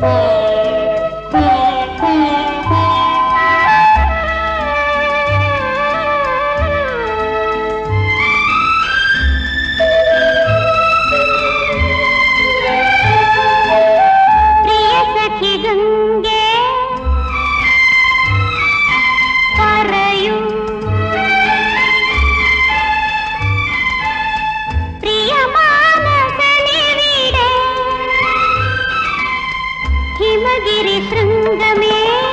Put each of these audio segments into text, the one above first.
Bye. लगे रे श्रृंग में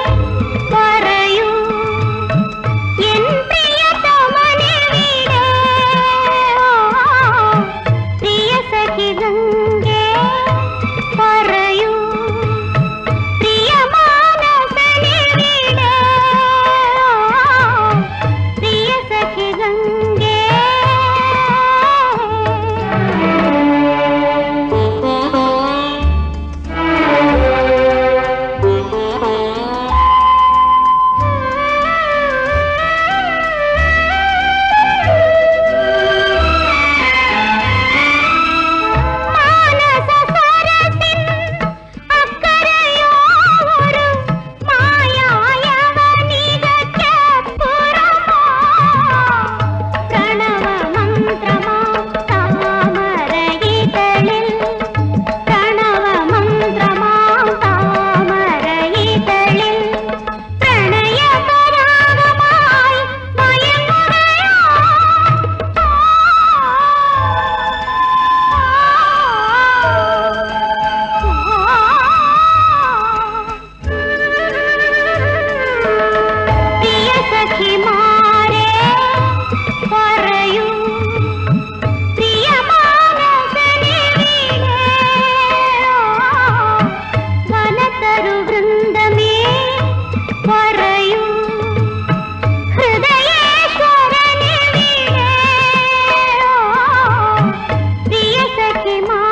सके माँ